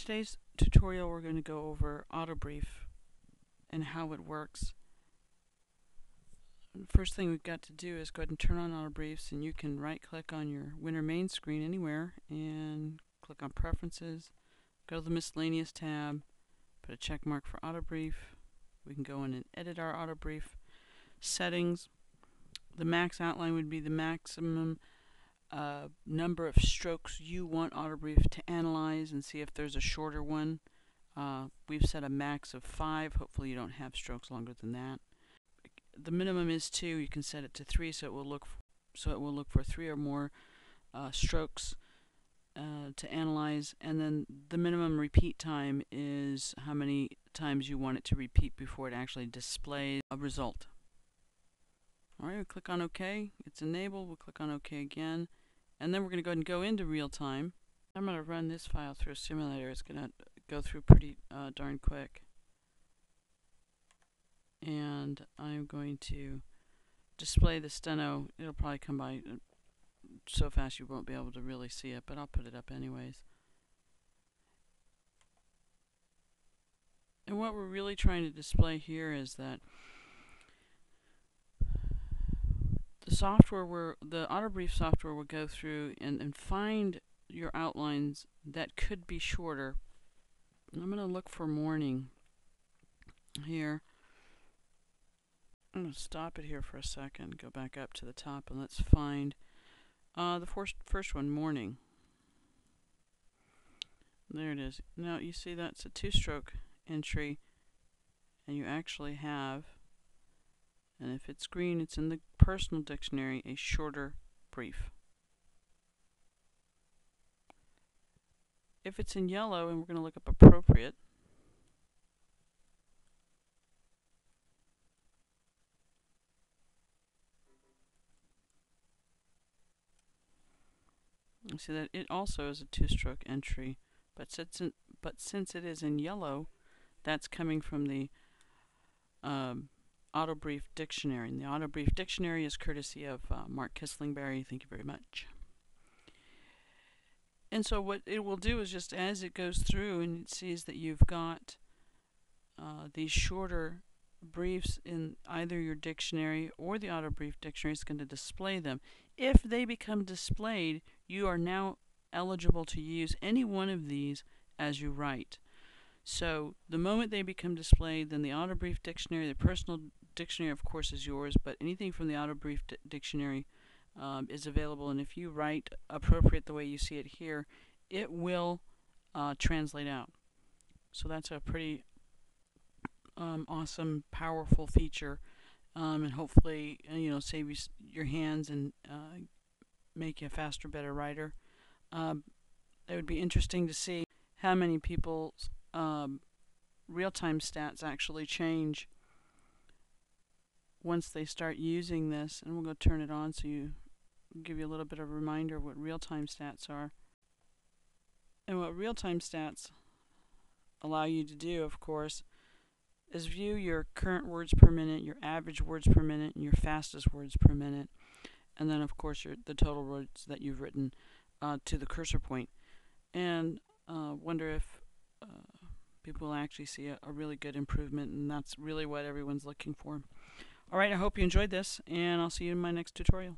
today's tutorial we're going to go over AutoBrief and how it works. First thing we've got to do is go ahead and turn on AutoBriefs and you can right click on your Winner main screen anywhere and click on Preferences, go to the Miscellaneous tab, put a check mark for AutoBrief. We can go in and edit our AutoBrief settings. The max outline would be the maximum uh, number of strokes you want AutoBrief to analyze and see if there's a shorter one. Uh, we've set a max of five. Hopefully you don't have strokes longer than that. The minimum is two. You can set it to three, so it will look so it will look for three or more uh, strokes uh, to analyze. And then the minimum repeat time is how many times you want it to repeat before it actually displays a result. Alright, we click on OK. It's enabled. We'll click on OK again. And then we're going to go ahead and go into real time. I'm going to run this file through a simulator. It's going to go through pretty uh, darn quick. And I'm going to display the steno. It'll probably come by uh, so fast you won't be able to really see it, but I'll put it up anyways. And what we're really trying to display here is that the software where the AutoBrief software will go through and, and find your outlines that could be shorter. I'm going to look for morning here. I'm going to stop it here for a second, go back up to the top, and let's find uh, the first, first one, morning. There it is. Now you see that's a two-stroke entry, and you actually have and if it's green, it's in the personal dictionary, a shorter brief. If it's in yellow, and we're going to look up appropriate, you see that it also is a two-stroke entry, but since, it, but since it is in yellow, that's coming from the um, AutoBrief Dictionary. And the AutoBrief Dictionary is courtesy of uh, Mark Kislingbury. Thank you very much. And so what it will do is just as it goes through and it sees that you've got uh, these shorter briefs in either your dictionary or the AutoBrief dictionary, it's going to display them. If they become displayed, you are now eligible to use any one of these as you write. So the moment they become displayed, then the AutoBrief dictionary, the personal dictionary, of course, is yours, but anything from the Auto AutoBrief dictionary um, is available. And if you write appropriate the way you see it here, it will uh, translate out. So that's a pretty um, awesome, powerful feature, um, and hopefully, uh, you know, save you your hands and uh, make you a faster, better writer. Um, it would be interesting to see how many people's um, real-time stats actually change once they start using this, and we'll go turn it on so you give you a little bit of a reminder what real-time stats are. And what real-time stats allow you to do, of course, is view your current words per minute, your average words per minute, and your fastest words per minute. And then, of course, your, the total words that you've written uh, to the cursor point. And uh, wonder if uh, people actually see a, a really good improvement, and that's really what everyone's looking for. Alright, I hope you enjoyed this, and I'll see you in my next tutorial.